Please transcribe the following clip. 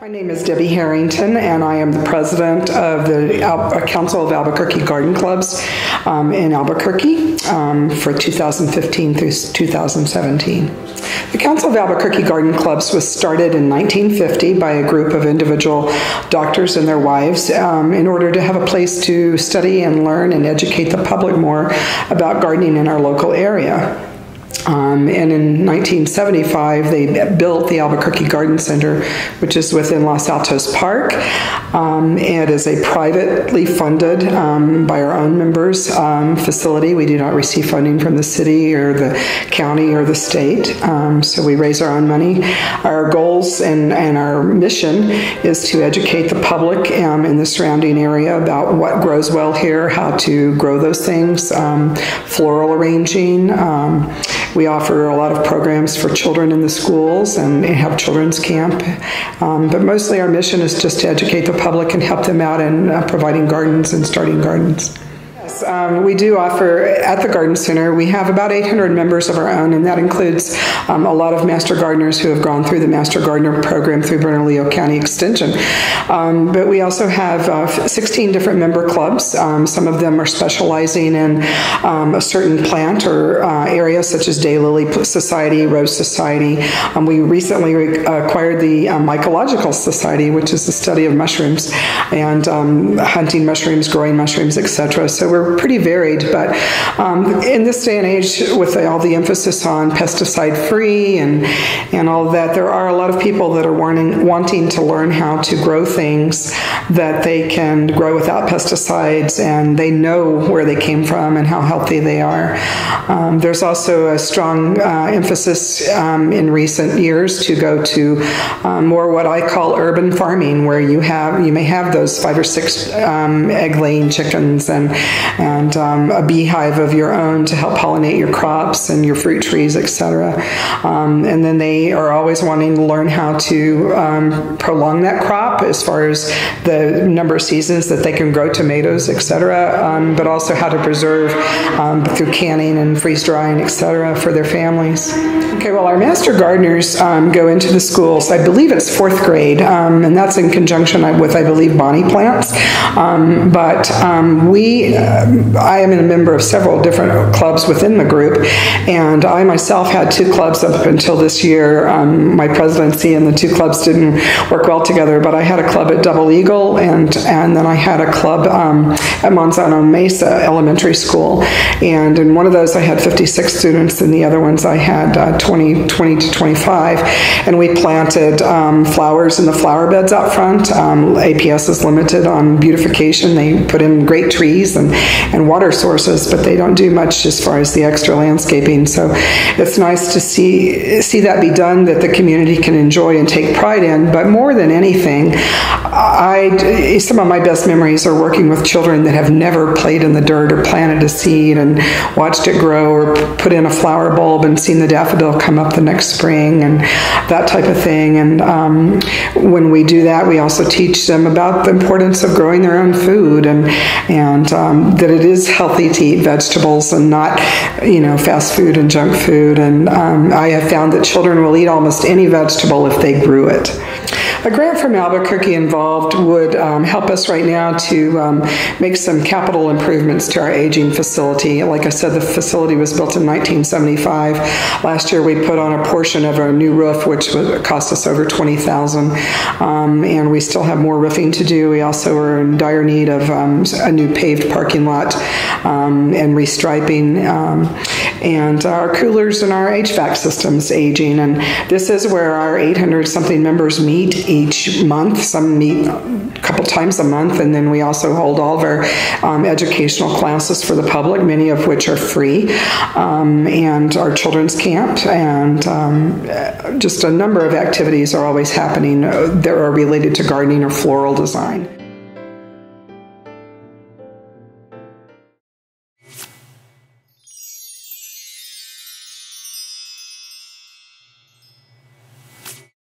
My name is Debbie Harrington, and I am the president of the Al- uh, Council of Albuquerque Garden Clubs um, in Albuquerque um, for 2015 through 2017. The Council of Albuquerque Garden Clubs was started in 1950 by a group of individual doctors and their wives um, in order to have a place to study and learn and educate the public more about gardening in our local area. Um, and in 1975, they built the Albuquerque Garden Center, which is within Los Altos Park. Um, it is a privately funded um, by our own members um, facility. We do not receive funding from the city or the county or the state, um, so we raise our own money. Our goals and, and our mission is to educate the public um, in the surrounding area about what grows well here, how to grow those things, floral arranging. We offer a lot of programs for children in the schools and have children's camp. Um, but mostly our mission is just to educate the public and help them out in uh, providing gardens and starting gardens um, we do offer at the Garden Center, we have about 800 members of our own, and that includes um, a lot of Master Gardeners who have gone through the Master Gardener program through Bernalillo County Extension. Um, but we also have uh, 16 different member clubs. Um, some of them are specializing in um, a certain plant or uh, area, such as Daylily Society, Rose Society. Um, we recently re- acquired the Mycological Society, which is the study of mushrooms and hunting mushrooms, growing mushrooms, etc. So we're pretty varied. But um, in this day and age, with all the emphasis on pesticide free and and all that, there are a lot of people that are wanting wanting to learn how to grow things that they can grow without pesticides, and they know where they came from and how healthy they are. Um, there's also a strong uh, emphasis um, in recent years to go to um, more what I call urban farming, where you have you may have those five or six um, egg laying chickens and and um, a beehive of your own to help pollinate your crops and your fruit trees, etc. Um, and then they are always wanting to learn how to um, prolong that crop as far as the number of seasons that they can grow tomatoes, etc. Um, but also how to preserve um, through canning and freeze drying, etc. for their families. Okay, well, our master gardeners um, go into the schools. I believe it's fourth grade, and that's in conjunction with, I believe, Bonnie plants. but we uh, I am a member of several different clubs within the group, and I myself had two clubs up until this year. Um, my presidency and the two clubs didn't work well together, but I had a club at Double Eagle, and and then I had a club um, at Manzano Mesa Elementary School, and in one of those I had 56 students, and the other ones I had uh, 20, 20 to 25, and we planted um, flowers in the flower beds out front. Um, APS is limited on beautification; they put in great trees and and water sources, but they don't do much as far as the extra landscaping. So it's nice to see see that be done that the community can enjoy and take pride in. But more than anything, I some of my best memories are working with children that have never played in the dirt or planted a seed and watched it grow or put in a flower bulb and seen the daffodil come up the next spring and that type of thing. And um, when we do that, we also teach them about the importance of growing their own food and and um, that it is healthy to eat vegetables and not, you know, fast food and junk food. And um, I have found that children will eat almost any vegetable if they grew it. A grant from Albuquerque involved would um, help us right now to um, make some capital improvements to our aging facility. Like I said, the facility was built in 1975. Last year, we put on a portion of our new roof, which cost us over 20000 um, and we still have more roofing to do. We also are in dire need of um, a new paved parking lot um, and restriping. Um, and our coolers and our HVAC systems aging. And this is where our 800 something members meet each month. Some meet a couple times a month, and then we also hold all of our um, educational classes for the public, many of which are free, um, and our children's camp, and um, just a number of activities are always happening that are related to gardening or floral design.